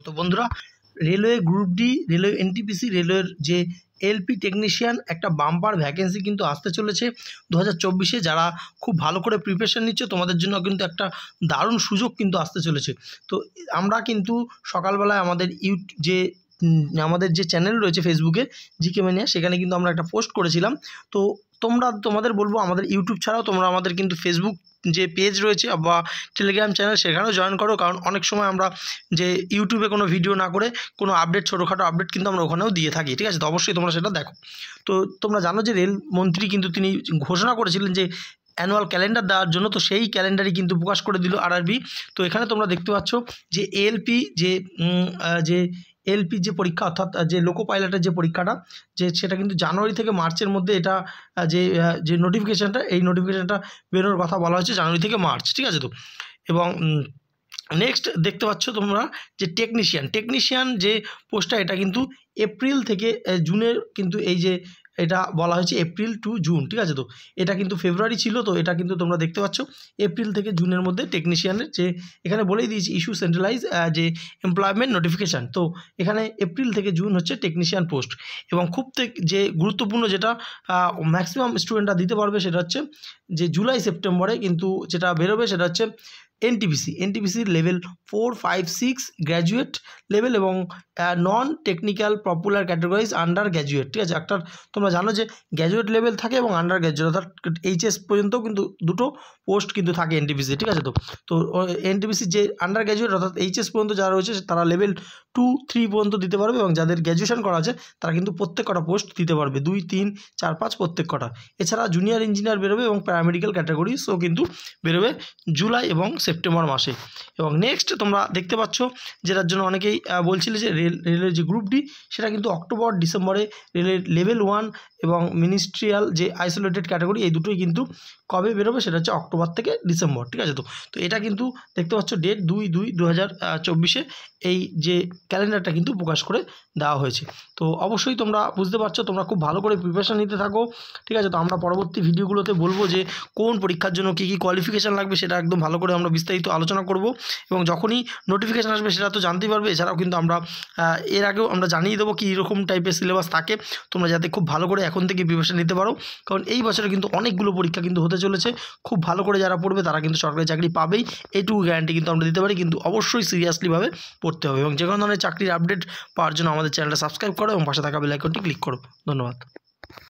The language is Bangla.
তো বন্ধুরা, railway group D, railway NTPC, রেলওয়ের যে এলপি টেকনিশিয়ান একটা বাম্পার ভ্যাকেন্সি কিন্তু আসতে চলেছে দু হাজার যারা খুব ভালো করে প্রিপারেশান নিচ্ছে, তোমাদের জন্য কিন্তু একটা দারুণ সুযোগ কিন্তু আসতে চলেছে। তো আমরা কিন্তু সকালবেলায় আমাদের ইউট, যে আমাদের যে চ্যানেল রয়েছে ফেসবুকে জিকে ম্যানিয়া সেখানে কিন্তু আমরা একটা পোস্ট করেছিলাম। তো তোমরা, তোমাদের বলব, আমাদের ইউটিউব ছাড়াও তোমরা আমাদের কিন্তু ফেসবুক যে পেজ রয়েছে বা টেলিগ্রাম চ্যানেল সেখানেও জয়েন করো। কারণ অনেক সময় আমরা যে ইউটিউবে কোনো ভিডিও না করে কোনো আপডেট ছোটোখাটো আপডেট কিন্তু আমরা ওখানেও দিয়ে থাকি, ঠিক আছে? তো অবশ্যই তোমরা সেটা দেখো। তো তোমরা জানো যে রেলমন্ত্রী কিন্তু তিনি ঘোষণা করেছিলেন যে অ্যানুয়াল ক্যালেন্ডার দেওয়ার জন্য, তো সেই ক্যালেন্ডারই কিন্তু প্রকাশ করে দিল আরআরবি তো এখানে তোমরা দেখতে পাচ্ছ যে এলপি যে যে এলপি যে পরীক্ষা, অর্থাৎ যে লোকো পাইলটের যে পরীক্ষাটা, যে সেটা কিন্তু জানুয়ারি থেকে মার্চের মধ্যে এটা যে যে নোটিফিকেশানটা এই নোটিফিকেশানটা বেরোর কথা বলা হয়েছে জানুয়ারি থেকে মার্চ, ঠিক আছে তো? এবং নেক্সট দেখতে পাচ্ছ তোমরা যে টেকনিশিয়ান টেকনিশিয়ান যে পোস্টটা এটা কিন্তু এপ্রিল থেকে জুনের কিন্তু এই যে এটা বলা হয়েছে এপ্রিল টু জুন ঠিক আছে তো? এটা কিন্তু ফেব্রুয়ারি ছিল তো, এটা কিন্তু তোমরা দেখতে পাচ্ছ। এপ্রিল থেকে জুনের মধ্যে টেকনিশিয়ানের যে এখানে বলেই দিয়েছি ইস্যু সেন্ট্রালাইজ যে এমপ্লয়মেন্ট নোটিফিকেশান তো এখানে এপ্রিল থেকে জুন হচ্ছে টেকনিশিয়ান পোস্ট এবং খুব যে গুরুত্বপূর্ণ যেটা ম্যাক্সিমাম স্টুডেন্টরা দিতে পারবে সেটা হচ্ছে, যে জুলাই সেপ্টেম্বরে কিন্তু যেটা বেরোবে সেটা হচ্ছে NTPC এনটিপিসির level four five six graduate level এবং non technical popular categories undergraduate ঠিক আছে? একটা তোমরা জানো যে গ্র্যাজুয়েট লেভেল থাকে এবং আন্ডার গ্র্যাজুয়েট অর্থাৎ এইচএস পর্যন্তও কিন্তু দুটো পোস্ট কিন্তু থাকে এনটিপিসি ঠিক আছে তো? তো এনটিপিসি যে আন্ডার গ্র্যাজুয়েট অর্থাৎ এইচএস পর্যন্ত যারা রয়েছে, তারা লেভেল টু থ্রি পর্যন্ত দিতে পারবে এবং যাদের গ্র্যাজুয়েশন করা আছে, তারা কিন্তু প্রত্যেক কটা পোস্ট দিতে পারবে। দুই, তিন, চার, পাঁচ প্রত্যেক কটা এছাড়া জুনিয়র ইঞ্জিনিয়ার বেরোবে এবং প্যারামেডিক্যাল ক্যাটাগরিসও কিন্তু বেরোবে জুলাই এবং সেপ্টেম্বর মাসে। এবং নেক্সট তোমরা দেখতে পাচ্ছ, যেটার জন্য অনেকেই বলছিলে যে রেল, রেলের যে গ্রুপ ডি সেটা কিন্তু অক্টোবর, ডিসেম্বরে রেলের লেভেল ওয়ান এবং মিনিস্ট্রিয়াল যে আইসোলেটেড ক্যাটাগরি এই দুটোই কিন্তু কবে বেরোবে সেটা হচ্ছে অক্টোবর থেকে ডিসেম্বর, ঠিক আছে তো? তো এটা কিন্তু দেখতে পাচ্ছ ডেট দুই দুই দু হাজার চব্বিশে। এই যে ক্যালেন্ডারটা কিন্তু প্রকাশ করে দেওয়া হয়েছে। তো অবশ্যই তোমরা বুঝতে পারছ, তোমরা খুব ভালো করে প্রিপারেশান নিতে থাকো, ঠিক আছে? তো আমরা পরবর্তী ভিডিওগুলোতে বলব যে কোন পরীক্ষার জন্য কী কী কোয়ালিফিকেশান লাগবে সেটা একদম ভালো করে আমরা বিস্তারিত আলোচনা করব এবং যখনই নোটিফিকেশান আসবে সেটা তো জানতেই পারবে। এছাড়াও কিন্তু আমরা এর আগেও আমরা জানিয়ে দেবো কী রকম টাইপের সিলেবাস থাকে। তোমরা যাতে খুব ভালো করে এখন থেকে প্রিপারেশান নিতে পারো। কারণ এই বছরে কিন্তু অনেকগুলো পরীক্ষা কিন্তু হতে চলেছে। খুব ভালো করে যারা পড়বে তারা কিন্তু সরকারি চাকরি পাবেই। এইটুকু গ্যারান্টি কিন্তু আমরা দিতে পারি। কিন্তু অবশ্যই সিরিয়াসলিভাবে পড়তে হবে এবং যে কোনো ধরনের চাকরির আপডেট পাওয়ার জন্য আমাদের চ্যানেলটা সাবস্ক্রাইব করো এবং পাশে থাকা বেলাইকনটি ক্লিক করো। ধন্যবাদ।